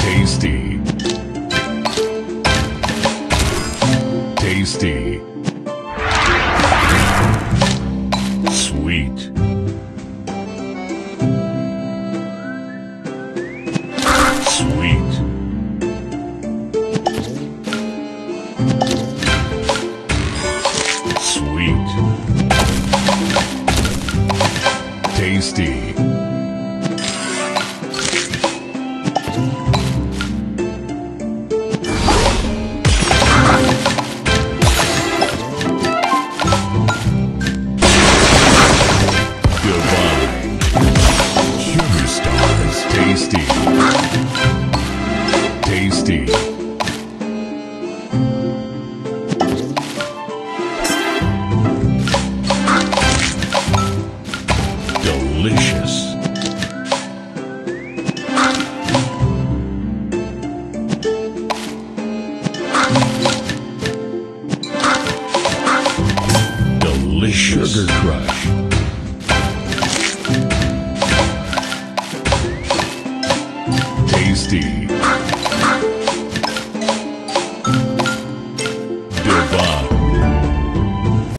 Tasty. Tasty. Sweet. Sweet. Sweet. Tasty. Sugar Crush. Tasty.